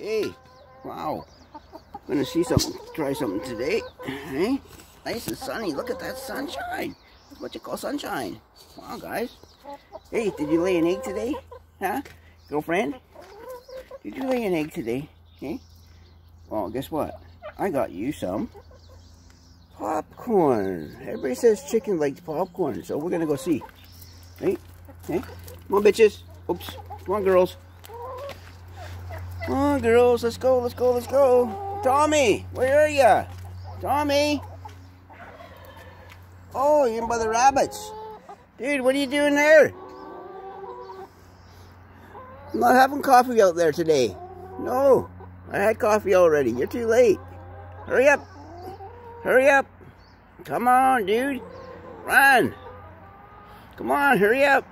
Hey, wow. I'm Gonna see something, try something today. Hey, nice and sunny. Look at that sunshine. That's what you call sunshine. Wow, guys. Hey, did you lay an egg today? Huh? Girlfriend? Did you lay an egg today? Hey? Well, guess what? I got you some popcorn. Everybody says chicken likes popcorn, so we're gonna go see. Hey? Hey? Come on, bitches. Oops. Come on, girls. Come on, girls. Let's go, let's go, let's go. Tommy, where are you? Tommy? Oh, you're in by the rabbits. Dude, what are you doing there? I'm not having coffee out there today. No, I had coffee already. You're too late. Hurry up. Hurry up. Come on, dude. Run. Come on, hurry up.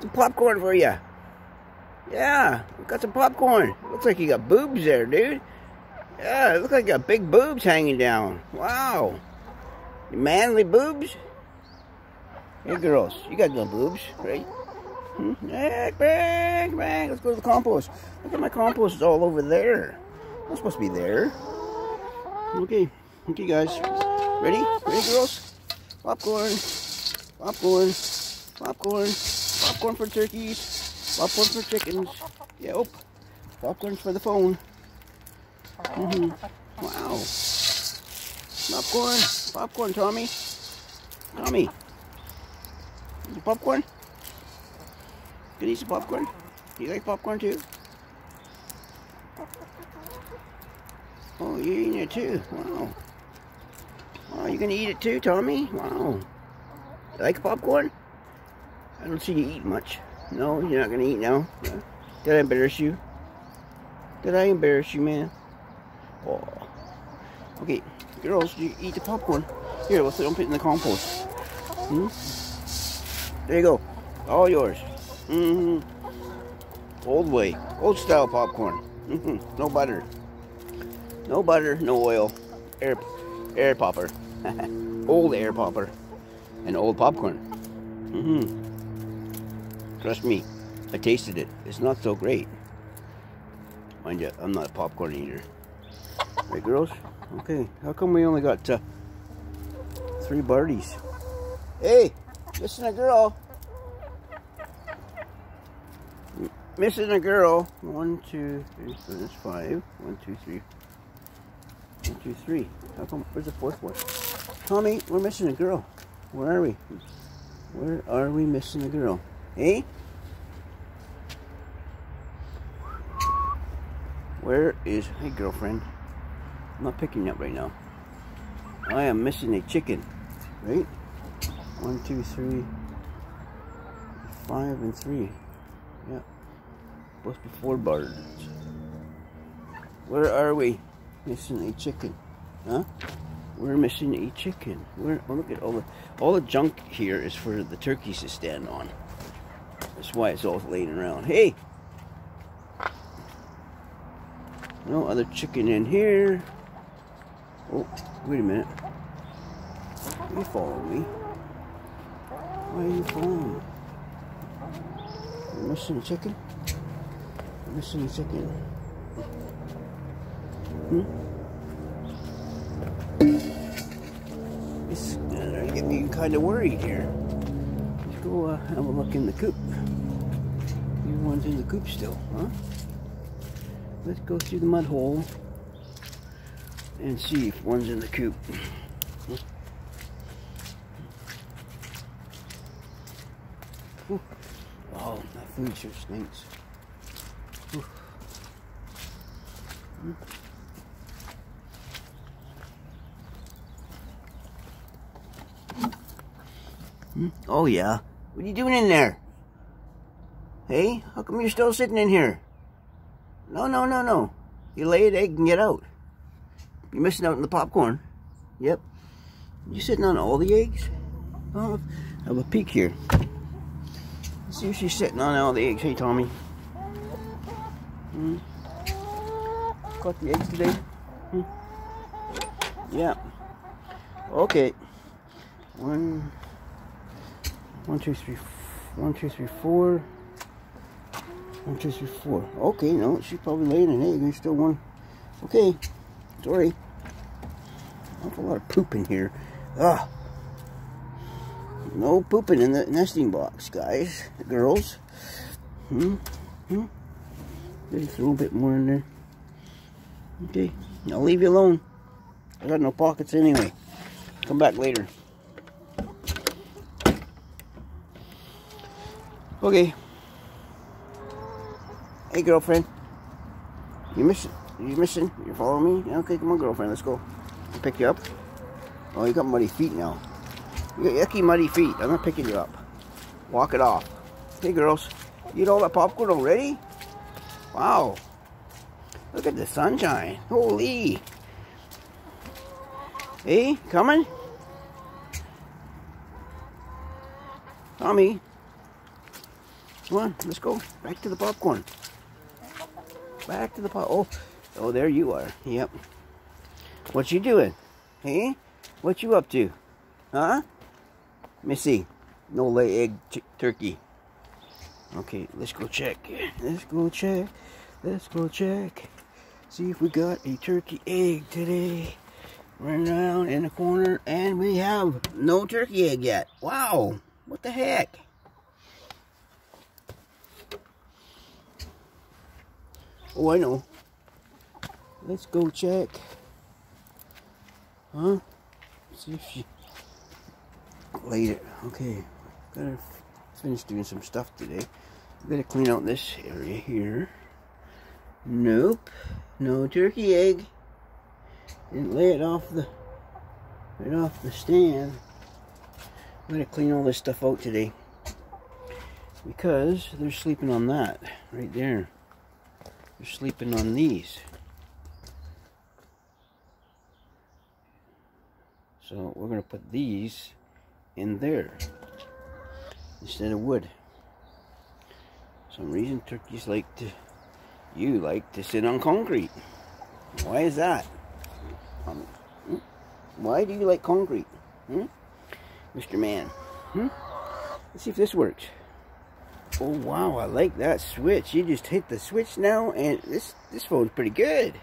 Some popcorn for you. Yeah, got some popcorn. Looks like you got boobs there, dude. Yeah, it looks like you got big boobs hanging down. Wow. Manly boobs? Hey, girls, you got no boobs, right? Hey, bang, bang. Let's go to the compost. Look at my compost. It's all over there. Not supposed to be there. Okay. Okay, guys. Ready? Ready, girls? Popcorn. Popcorn. Popcorn. Popcorn for turkeys. Popcorn for chickens. Oh. Popcorn for the phone. Mm -hmm. Wow. Popcorn. Popcorn, Tommy. Tommy. Popcorn? Can you eat some popcorn? You like popcorn too? Oh, you're eating it too. Wow. Oh, you gonna eat it too, Tommy? Wow. You like popcorn? I don't see you eat much. No, you're not gonna eat now. Did I embarrass you? Did I embarrass you, man? Oh. Okay, girls, you eat the popcorn. Here, let's dump it in the compost. Hmm? There you go. All yours. Mm hmm Old way. Old style popcorn. Mm hmm No butter. No butter, no oil. Air, air popper. old air popper. And old popcorn. Mm hmm Trust me. I tasted it. It's not so great. Mind you, I'm not a popcorn eater. Right, girls? Okay. How come we only got uh, three birdies? Hey, missing a girl. Missing a girl. One, two, three, that's five. One, two, three. One, two, three. How come, where's the fourth one? Tommy, we're missing a girl. Where are we? Where are we missing a girl? Hey? Where is, hey girlfriend. I'm not picking up right now. I am missing a chicken. Right? One, two, three, five, and three. Yeah. To be four birds. Where are we? Missing a chicken. Huh? We're missing a chicken. We're, oh, look at all the all the junk here is for the turkeys to stand on. That's why it's all laying around. Hey! No other chicken in here. Oh, wait a minute. You follow me. Why are you following me? Missing a chicken? You're missing a chicken. Hmm? It's get me kind of worried here. Go uh, have a look in the coop. You one's in the coop still, huh? Let's go through the mud hole and see if one's in the coop. Oh, that food sure stinks. Oh yeah. What are you doing in there? Hey, how come you're still sitting in here? No, no, no, no. You lay an egg and get out. You're missing out on the popcorn. Yep. You sitting on all the eggs? Oh, have a peek here. Let's see if she's sitting on all the eggs. Hey, Tommy. Hmm? Caught the eggs today? Hmm? Yeah. Okay. One, one, two, three, one, two, three, four, One, two, three, four. Okay, no, she's probably laying an egg. There's still one. Okay, sorry. Awful lot of poop in here. Ah. No pooping in the nesting box, guys. Girls. Hmm? Hmm? Maybe a little bit more in there. Okay, I'll leave you alone. I got no pockets anyway. Come back later. Okay. Hey, girlfriend. You missing? You missing? You following me? Okay, come on, girlfriend. Let's go. I'll pick you up. Oh, you got muddy feet now. You got yucky, muddy feet. I'm not picking you up. Walk it off. Hey, girls. You eat all that popcorn already? Wow. Look at the sunshine. Holy. Hey, coming? Tommy. Come on, let's go. Back to the popcorn. Back to the pop. Oh, oh, there you are. Yep. What you doing? Hey? What you up to? Huh? Let me see. No lay egg turkey. Okay, let's go check. Let's go check. Let's go check. See if we got a turkey egg today. Run around in the corner and we have no turkey egg yet. Wow. What the heck? Oh, I know. Let's go check. Huh? See if she laid it. Okay. Gotta finish doing some stuff today. Gotta clean out this area here. Nope. No turkey egg. Didn't lay it off the right off the stand. I'm gonna clean all this stuff out today. Because they're sleeping on that right there. They're sleeping on these. So we're gonna put these in there instead of wood. some reason turkeys like to you like to sit on concrete. Why is that? Um, hmm? why do you like concrete? Hmm? Mr. Man. Hmm? Let's see if this works. Oh wow, I like that switch. You just hit the switch now and this this phone's pretty good.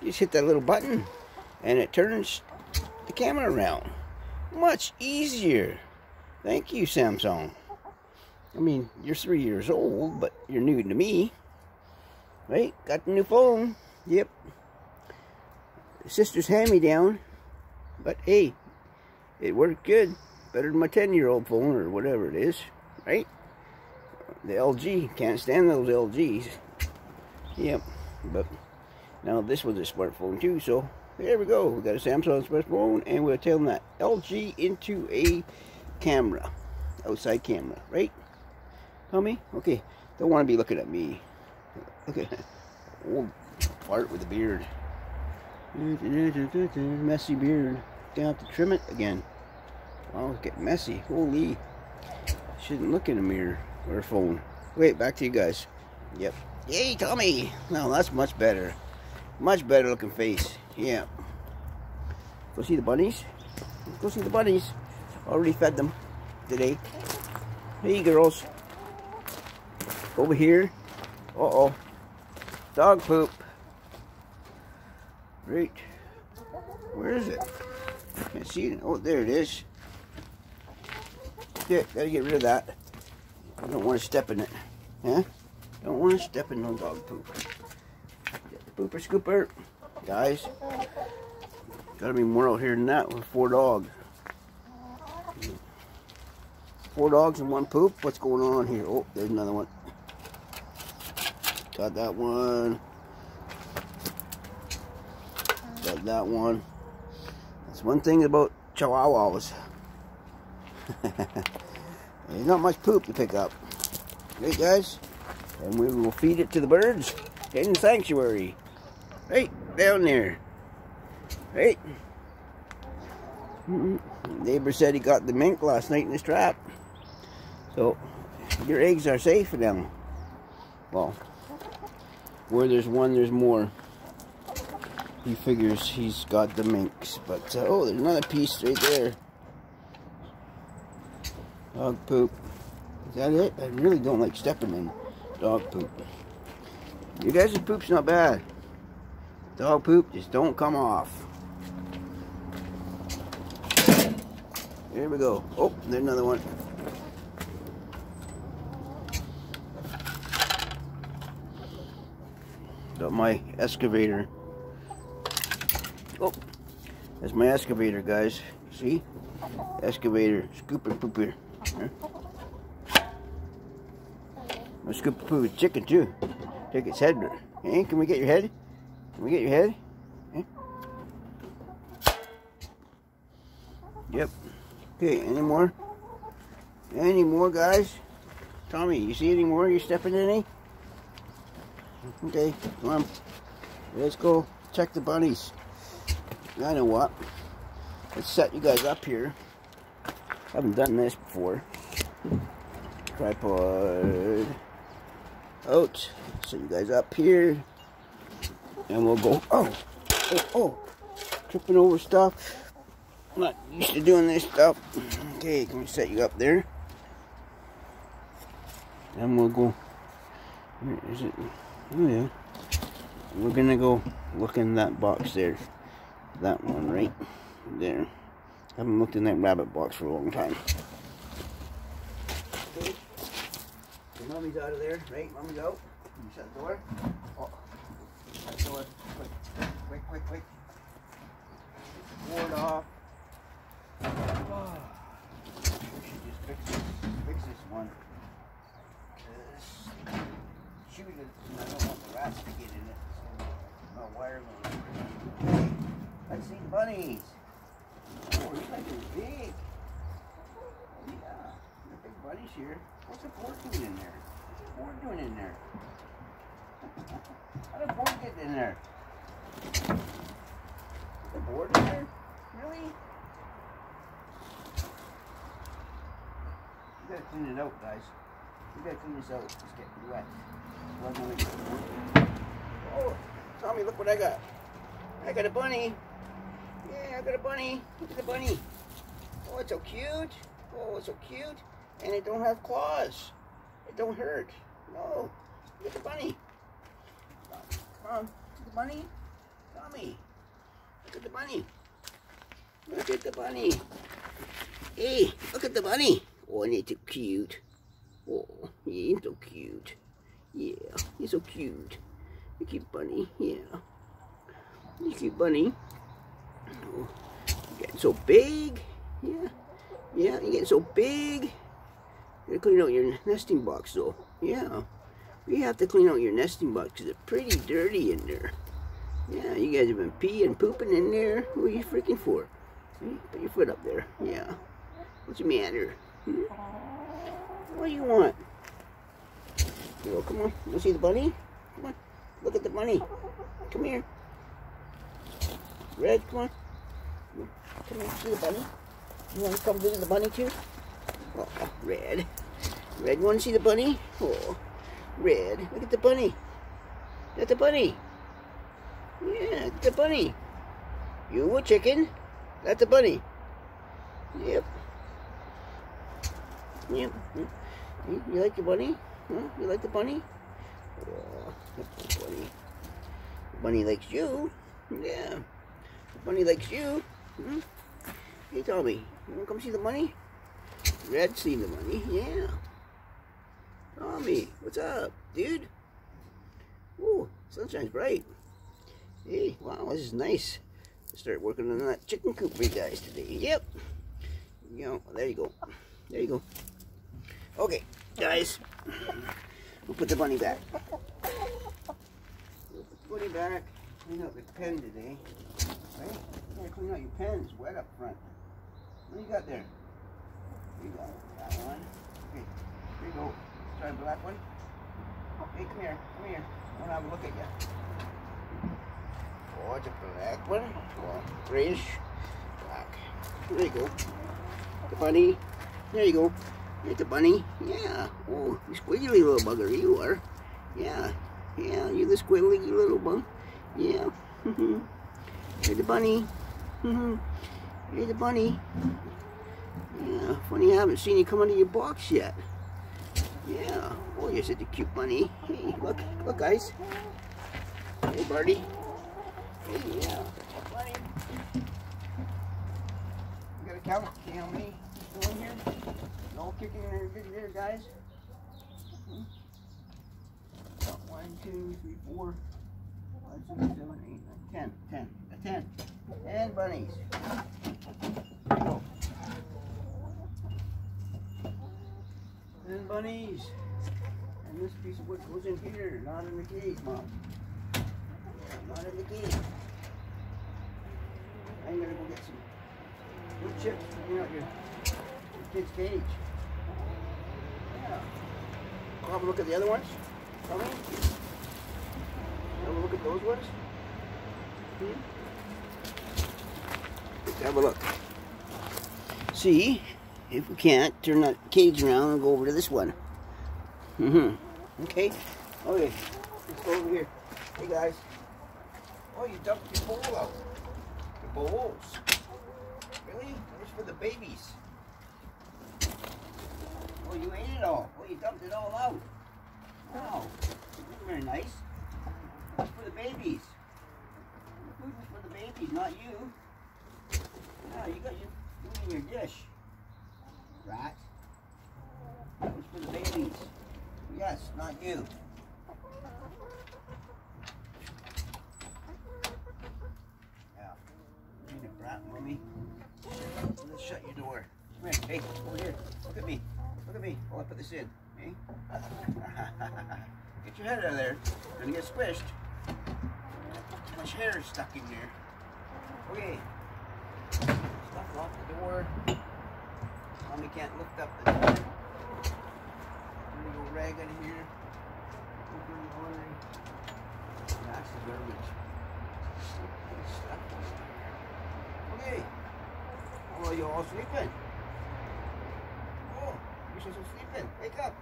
You just hit that little button and it turns the camera around. Much easier. Thank you, Samsung. I mean, you're three years old, but you're new to me. Right? Got the new phone. Yep. Sister's hand-me-down. But hey, it worked good. Better than my 10-year-old phone or whatever it is. Right? The LG. Can't stand those LGs. Yep. But now this was a smartphone too, so there we go. We got a Samsung smartphone and we're telling that LG into a camera. Outside camera, right? Tommy? Okay. Don't want to be looking at me. Look at that old fart with a beard. Messy beard. Gonna have to trim it again. Wow, it's getting messy. Holy. Shouldn't look in a mirror or phone. Wait, back to you guys. Yep. Yay, Tommy! Now that's much better. Much better looking face. Yeah. Go see the bunnies. Go see the bunnies. Already fed them today. Hey, girls. Over here. Uh-oh. Dog poop. Right. Where is it? Can't see it. Oh, there it is. Yeah, gotta get rid of that. I don't want to step in it. Huh? Don't want to step in no dog poop. Get the pooper scooper. Guys. Gotta be more out here than that with four dogs. Four dogs and one poop? What's going on here? Oh, there's another one. Got that one. Got that one. That's one thing about chihuahuas. There's not much poop to pick up. Right, guys? And we will feed it to the birds in sanctuary. Right down there. Right? Neighbor said he got the mink last night in his trap. So, your eggs are safe now. Well, where there's one, there's more. He figures he's got the minks. But, uh, oh, there's another piece right there. Dog poop. Is that it? I really don't like stepping in Dog poop. You guys' poop's not bad. Dog poop just don't come off. Here we go. Oh, there's another one. Got my excavator. Oh, that's my excavator, guys. See? Excavator, scooper pooper. I'm scoop poo with chicken too. Take its head. Hey, can we get your head? Can we get your head? Hey? Yep. Okay, any more? Any more, guys? Tommy, you see any more? You stepping in any? Okay, come on. Let's go check the bunnies. I know what. Let's set you guys up here. I haven't done this before. Tripod out. So you guys up here. And we'll go, oh, oh, oh, tripping over stuff. I'm not used to doing this stuff. Okay, can we set you up there? And we'll go, where is it? Oh yeah. We're gonna go look in that box there. That one right there. I haven't looked in that rabbit box for a long time. mommy's out of there, right? Mommy's out. You shut the door. Oh, shut the door. Quick, quick, quick, quick. Board off. Ah. Oh. We should just fix this, fix this one. Cause shoot it, I don't want the rats to get in it. So my wire Hey, I see bunnies. Oh, you guys are big. Yeah, the big bunnies here. What's the board doing in there? What's the board doing in there? How did board get in there? The board in there? Really? You gotta clean it out, guys. You gotta clean this out. It's getting wet. Oh, Tommy, look what I got. I got a bunny. Yeah, I got a bunny. Look at the bunny. Oh, it's so cute. Oh, it's so cute. And it don't have claws. It don't hurt. No. Look at the bunny. Come on. See the bunny? Tommy. Look at the bunny. Look at the bunny. Hey, look at the bunny. Oh, and it's so cute. Oh, he's so cute. Yeah, he's so cute. You cute bunny. Yeah. You cute bunny. You're getting so big. Yeah. Yeah, you're getting so big. You gotta clean out your nesting box though. Yeah. We have to clean out your nesting box because it's pretty dirty in there. Yeah, you guys have been peeing, pooping in there. What are you freaking for? Put your foot up there. Yeah. What's the matter? Hmm? What do you want? Oh, come on. You see the bunny? Come on. Look at the bunny. Come here. Red, come on. Come here. See the bunny? You want to come visit the bunny too? Oh, red. Red, want to see the bunny? Oh, red. Look at the bunny. That's the bunny. Yeah, the bunny. You a chicken. That's a bunny. Yep. Yep. You, like the bunny? Huh? You like the bunny? Oh, bunny. The bunny likes you. Yeah. Bunny likes you. Hmm? Hey, Tommy, you want to come see the money? Red seen the money, yeah. Tommy, what's up, dude? Ooh, sunshine's bright. Hey, wow, this is nice. Start working on that chicken coop for you guys today. Yep. You know, there you go. There you go. Okay, guys. We'll put the bunny back. We'll put the bunny back. Clean out the pen today. Right? Clean out your pen. It's wet up front. What do you got there? You got that one. Okay, here you go. Try the black one. Hey, come here, come here. I want to have a look at you. Oh, it's a black one. Well, grayish black. There you go. The bunny. There you go. There's the bunny. Yeah. Oh, squiggly little bugger you are. Yeah. Yeah, you're the squiggly little bug. Yeah. Here's the bunny. Here's the bunny. Yeah, funny I haven't seen you come of your box yet. Yeah. Oh, you're such a cute bunny. Hey, look, look, guys. Hey, Barty. Hey, yeah. Bunny. You gotta count. See how many going here? No kicking or good there, guys. Hmm? One, two, three, four, six, seven, eight, nine, ten. Ten. A ten. Ten bunnies. Go. Ten bunnies. And this piece of wood goes in here, not in the cage, Mom. Not in the cage. I'm gonna go get some wood chips to clean out your, your kid's cage. Yeah. I'll have a look at the other ones. Coming. Those ones. Hmm? Have a look. See if we can't turn that cage around and go over to this one. Mm-hmm. Okay. Okay. Let's go over here. Hey guys. Oh, you dumped your bowl out. The bowls. Really? That was for the babies. Oh, you ate it all. Oh, you dumped it all out. Wow. That's very nice. That's for the babies. The food was for the babies, not you. Yeah, you got your food in your dish. Rat. That was for the babies. Yes, not you. Yeah. Need a mommy. Let's shut your door. Come here. Hey, over here. Look at me. Look at me. While I put this in. Hey? get your head out of there. You're gonna get squished. Much hair is stuck in there. Okay. Stuff off the door. Mommy can't lift up the door. Me go rag of here. Open the door. That's the garbage. Okay. Oh, you all sleeping? Oh, you're supposed be sleeping. Wake up.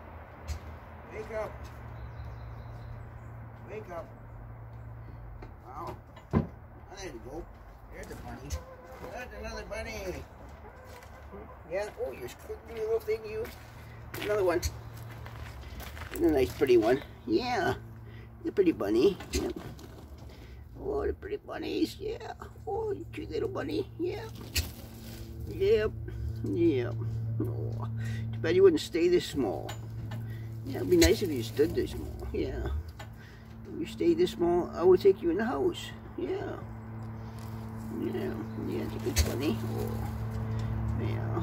Wake up. Wake up. Wow. Oh, there you go. There's a bunny. There's another bunny. Yeah. Oh, you're squiggly little thing, you. Another one. And a nice pretty one. Yeah. The pretty bunny. Yep. Oh, the pretty bunnies. Yeah. Oh, you cute little bunny. Yeah. Yep. Yep. Oh, too bad you wouldn't stay this small. Yeah, it'd be nice if you stood this small. Yeah. You stay this small, I will take you in the house. Yeah. Yeah. Yeah, it's a good bunny. Yeah.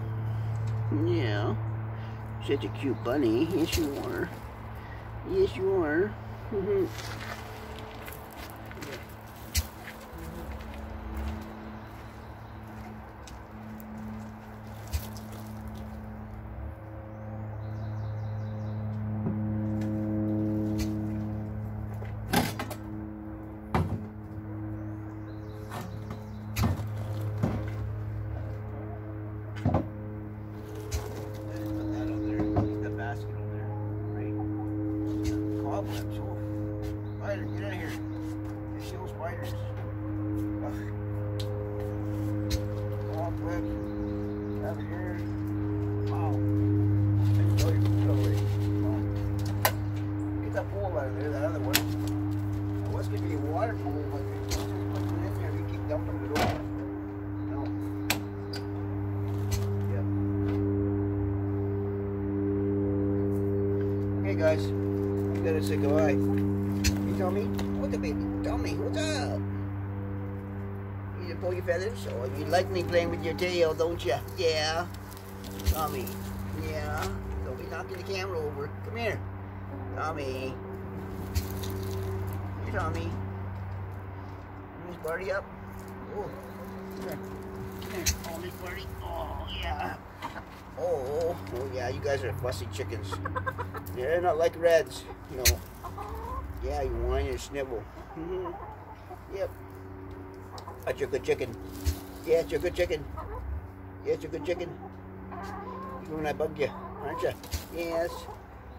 Yeah. Such a cute bunny. Yes, you are. Yes, you are. Mm-hmm. Oh, you like me playing with your tail, don't you? Yeah. Tommy. Yeah. Don't be knocking the camera over. Come here. Tommy. Here, Tommy. Miss Barty up. Oh. Come here. Come here. Oh. Oh, yeah. Oh, oh yeah, you guys are fussy chickens. They're not like reds, no. Yeah, you whine and snivel. Mhm. Yep. That's your good chicken. Yeah, it's a good chicken. Yeah, it's a good chicken. Even when I bug you, aren't you? Yes.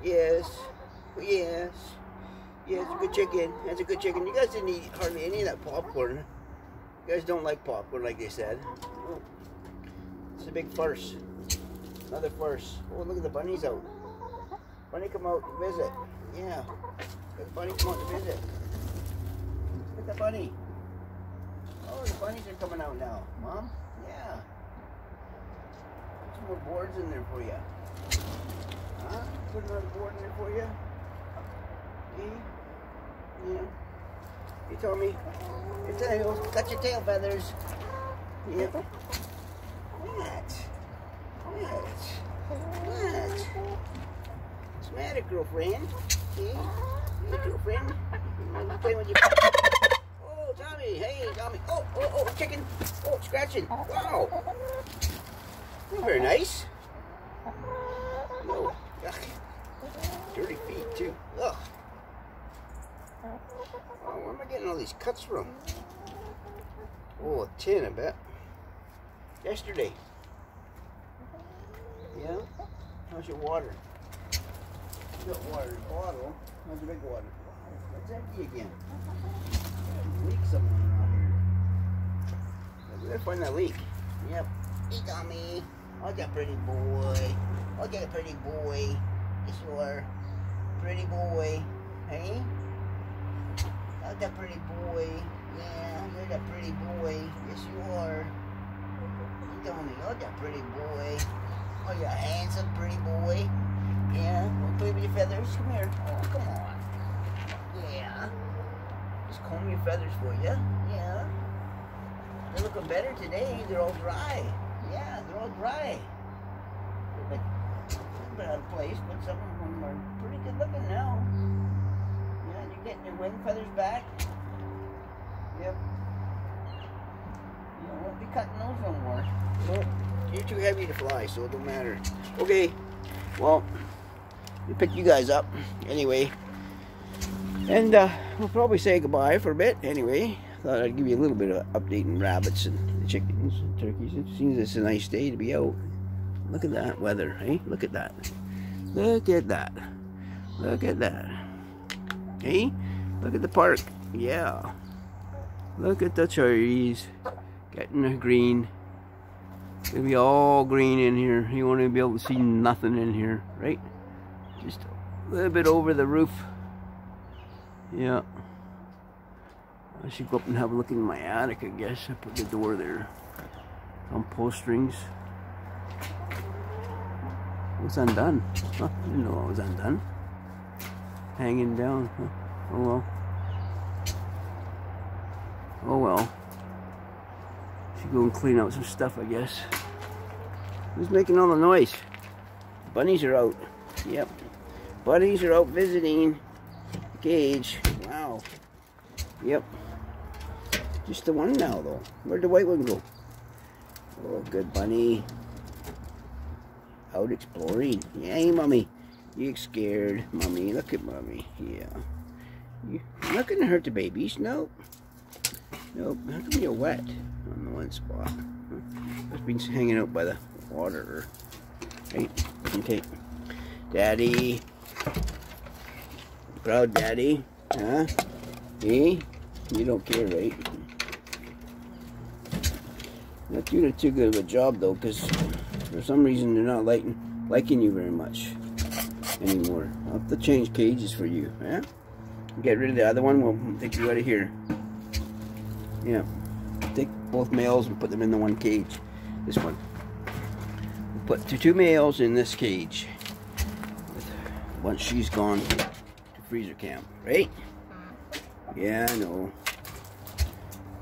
Yes. Yes. Yeah, it's a good chicken. That's a good chicken. You guys didn't eat hardly any of that popcorn. You guys don't like popcorn like they said. Oh. It's a big farce. Another farce. Oh, look at the bunnies out. Bunny come out to visit. Yeah. Bunny come out to visit. Look at the bunny. Oh, the bunnies are coming out now. Mom? Yeah. Put some more boards in there for you. Huh? Put another board in there for you. See? Yeah. You told me. Your tail. Cut your tail feathers. Yep. What? What? What? What's the matter, girlfriend? See? Hey, girlfriend? You playing with your... Oh, Tommy. Hey, Tommy. Oh, oh, oh, chicken. Oh, scratching. Wow. Very nice. No. Yuck. Dirty feet, too. Ugh. Oh, where am I getting all these cuts from? Oh, a tin, I bet. Yesterday. Yeah? How's your water? You got water bottle. How's the big water? It's empty again. A leak somewhere around here. We gotta find that leak. Yep. He got me. Oh, that pretty boy. Oh, that pretty boy. You are. Pretty boy. Hey? Oh, that pretty boy. Yeah, you're that pretty boy. Yes, you are. You tell me, oh, that pretty boy. Oh, you're a handsome, pretty boy. Yeah, with your feathers? Come here. Oh, come on. Yeah. Just comb your feathers for you. Yeah. They're looking better today. They're all dry. Yeah, they're all dry. They're a a bit out of place, but some of them are pretty good looking now. Yeah, you're getting your wing feathers back. Yep. You won't be cutting those no more. Nope. You're too heavy to fly, so it don't matter. Okay. Well, we pick you guys up anyway. And uh, we'll probably say goodbye for a bit anyway. Thought I'd give you a little bit of update on rabbits and chickens and turkeys. It seems it's a nice day to be out. Look at that weather, eh? Look at that. Look at that. Look at that. Hey? Look at the park. Yeah. Look at the trees. Getting green. It'll be all green in here. You won't even be able to see nothing in here, right? Just a little bit over the roof. Yeah. I should go up and have a look in my attic, I guess. I put the door there. On post strings. It's undone. Huh, I didn't know it was undone. Hanging down. Huh. Oh well. Oh well. Should go and clean out some stuff, I guess. Who's making all the noise? Bunnies are out. Yep. Bunnies are out visiting cage. Wow. Yep. Just the one now, though. Where'd the white one go? Oh, good bunny. Out exploring. Yay, mommy. You scared, mommy. Look at mommy. Yeah. You're not gonna hurt the babies. Nope. Nope. How come you're wet on the one spot? Must be hanging out by the water. Right? Okay. Daddy. Proud daddy. Huh? Hey? You don't care, right? Not doing too good of a job though, because for some reason they're not liking liking you very much anymore. I'll have to change cages for you, yeah? Get rid of the other one, we'll take you out of here. Yeah. Take both males and put them in the one cage. This one. We'll put two, two males in this cage. Once she's gone freezer camp, right? Yeah, I know.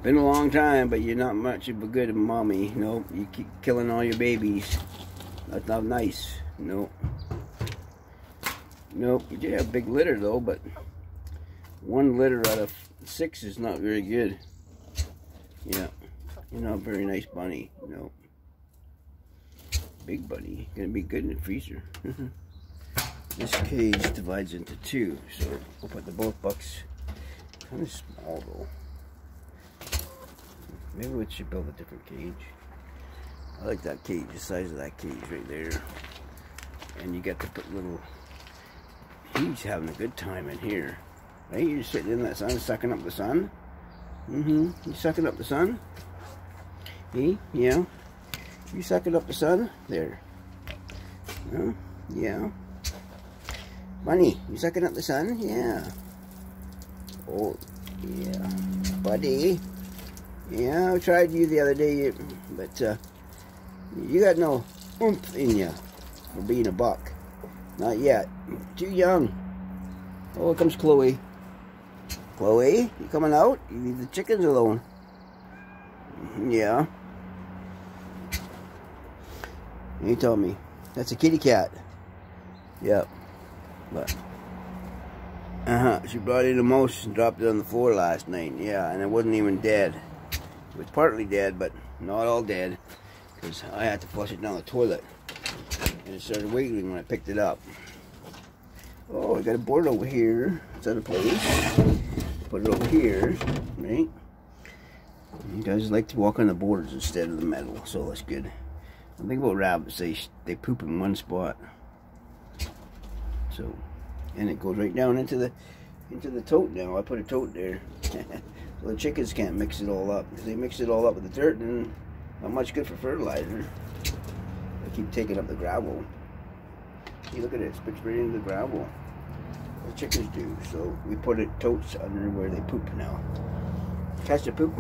Been a long time, but you're not much of a good mommy. Nope, you keep killing all your babies. That's not nice. Nope. Nope, you did have a big litter though, but one litter out of six is not very good. Yeah, you're not a very nice bunny. Nope. Big bunny, gonna be good in the freezer. this cage divides into two, so we'll put the both bucks. Kind of small though. Maybe we should build a different cage. I like that cage, the size of that cage right there. And you got to put little... He's having a good time in here. Right? You're sitting in that sun, sucking up the sun. Mm-hmm. You sucking up the sun? Hey, yeah. You sucking up the sun? There. Yeah. yeah. Bunny, you sucking up the sun? Yeah. Oh, yeah. Buddy. Yeah, I tried you the other day, but uh, you got no oomph in you for being a buck. Not yet. Too young. Oh, here comes Chloe. Chloe, you coming out? You leave the chickens alone. Yeah. You told me. That's a kitty cat. Yep. But. Uh huh. She brought in a mouse and dropped it on the floor last night. Yeah, and it wasn't even dead. It was partly dead, but not all dead. Because I had to flush it down the toilet. And it started wiggling when I picked it up. Oh, I got a board over here. It's out of place. Put it over here, right? You guys like to walk on the boards instead of the metal, so that's good. I think about rabbits, they they poop in one spot. So, and it goes right down into the into the tote now. I put a tote there, so the chickens can't mix it all up. If they mix it all up with the dirt, and not much good for fertilizer. I keep taking up the gravel. See, look at it, it spits right into the gravel. The chickens do. So we put it totes under where they poop now. Catch the poop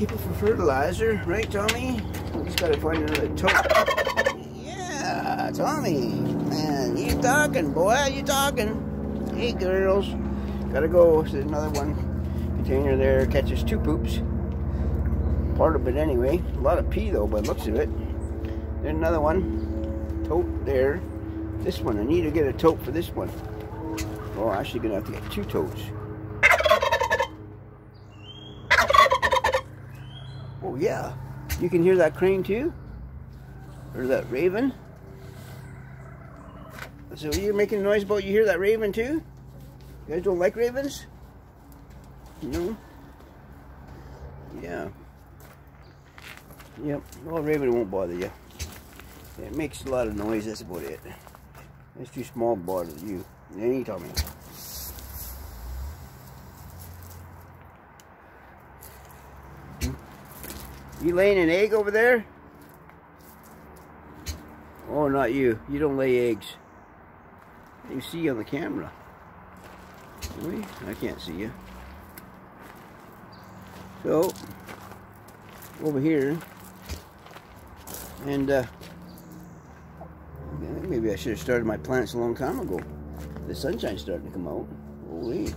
keep it for fertilizer, right, Tommy? Just gotta find another tote. Tommy. Man, you talking, boy, you talking. Hey, girls. Gotta go. There's another one container there. Catches two poops. Part of it anyway. A lot of pee, though, by looks of it. There's another one. Tote there. This one. I need to get a tote for this one. Oh, actually gonna have to get two totes. Oh yeah, you can hear that crane too? Or that raven? So you're making a noise about you hear that raven too? You guys don't like ravens? No? Yeah. Yep, well raven won't bother you. It makes a lot of noise, that's about it. It's too small to bother you. Tell me. Hmm? You laying an egg over there? Oh, not you. You don't lay eggs. You see on the camera. I can't see you. So, over here, and uh, maybe I should have started my plants a long time ago. The sunshine's starting to come out. Holy.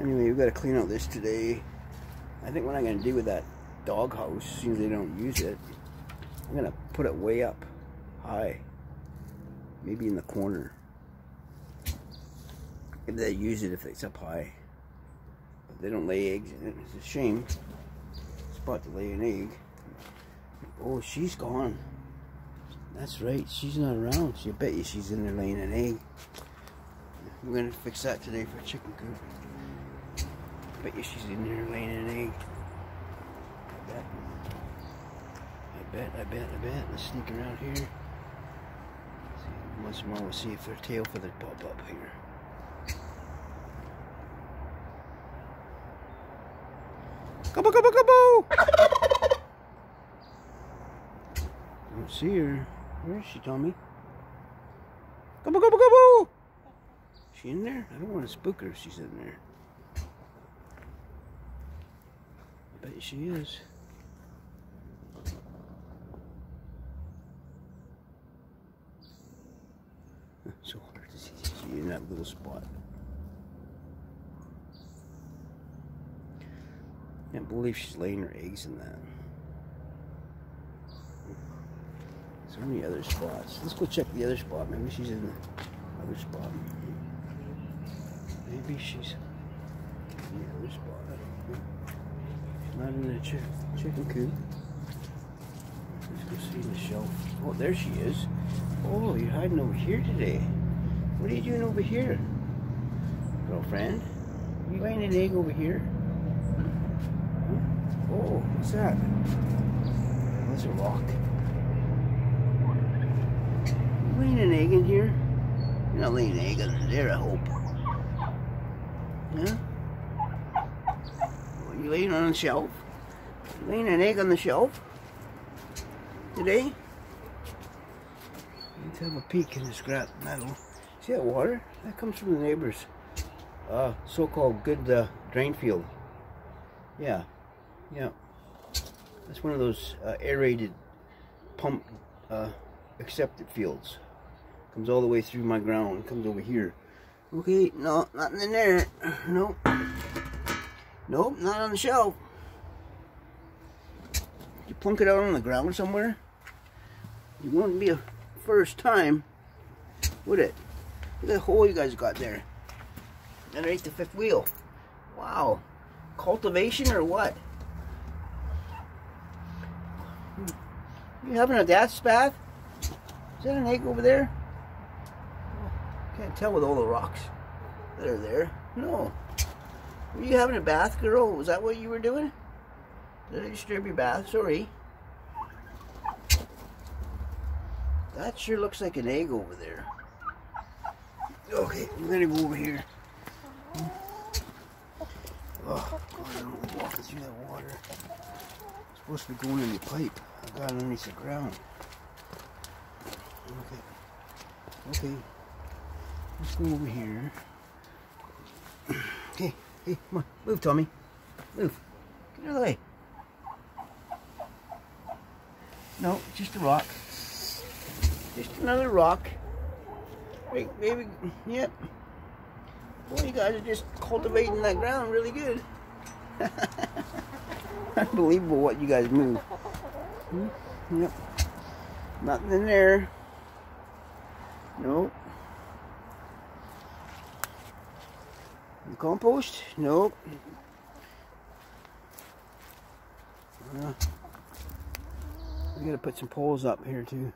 Anyway, we've got to clean out this today. I think what I'm going to do with that doghouse, since they don't use it, I'm going to put it way up high. Maybe in the corner. If they use it if it's up high. But they don't lay eggs in it. It's a shame. Spot to lay an egg. Oh, she's gone. That's right. She's not around. I bet you she's in there laying an egg. We're going to fix that today for chicken coop. Bet you she's in there laying an egg. I bet. I bet, I bet, I bet. Let's sneak around here. See, once more we'll see if their tail feathers pop up here. Gobble, gobble, gobble! Don't see her. Where is she, Tommy? Gobble, gobble, gobble! She in there? I don't want to spook her if she's in there. I bet she is. So hard to see she in that little spot. Can't believe she's laying her eggs in that. So many other spots. Let's go check the other spot. Maybe she's in the other spot. Maybe she's in the other spot. Not in the chick chicken coop. Let's go see the shelf. Oh, there she is. Oh, you're hiding over here today. What are you doing over here? Girlfriend? You laying an egg over here? Oh, what's that? That's a rock. Laying an egg in here? You're not laying an egg in there, I hope. Yeah? You laying on the shelf? You laying an egg on the shelf? Today? Let's have a peek in the scrap metal. See that water? That comes from the neighbor's uh, so-called good uh, drain field. Yeah, yeah. That's one of those uh, aerated pump uh, accepted fields. Comes all the way through my ground. Comes over here. Okay, no, nothing in there. Nope. Nope, not on the shelf. You plunk it out on the ground somewhere? It wouldn't be a first time, would it? Look at the hole you guys got there. Underneath the fifth wheel. Wow. Cultivation or what? You having a gas bath? Is that an egg over there? Oh, can't tell with all the rocks that are there. No. Were you having a bath, girl? Was that what you were doing? Did I disturb your bath? Sorry. That sure looks like an egg over there. Okay, I'm gonna go over here. Oh, God, I don't know walking through that water. It's supposed to be going in the pipe. I got it underneath the ground. Okay. Okay. Let's go over here. Hey, come on. Move, Tommy. Move. Get out of the way. No, just a rock. Just another rock. Wait, maybe, yep. Boy, you guys are just cultivating that ground really good. Unbelievable what you guys move. Hmm? Yep. Nothing in there. Nope. Compost? Nope. Uh, we gotta put some poles up here too.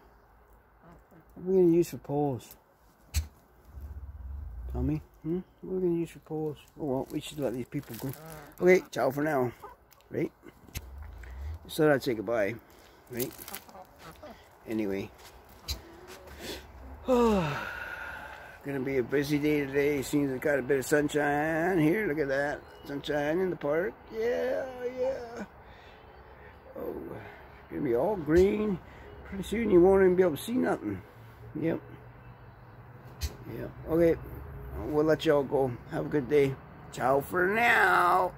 What are we gonna use for poles? Tommy? Hmm? What are we gonna use for poles? Oh well, we should let these people go. Okay, ciao for now. Right? So I'd say goodbye. Right? Anyway. Gonna be a busy day today. Seems it's got a bit of sunshine here. Look at that. Sunshine in the park. Yeah, yeah. Oh, it's gonna be all green. Pretty soon you won't even be able to see nothing. Yep. Yep. Okay. We'll let y'all go. Have a good day. Ciao for now.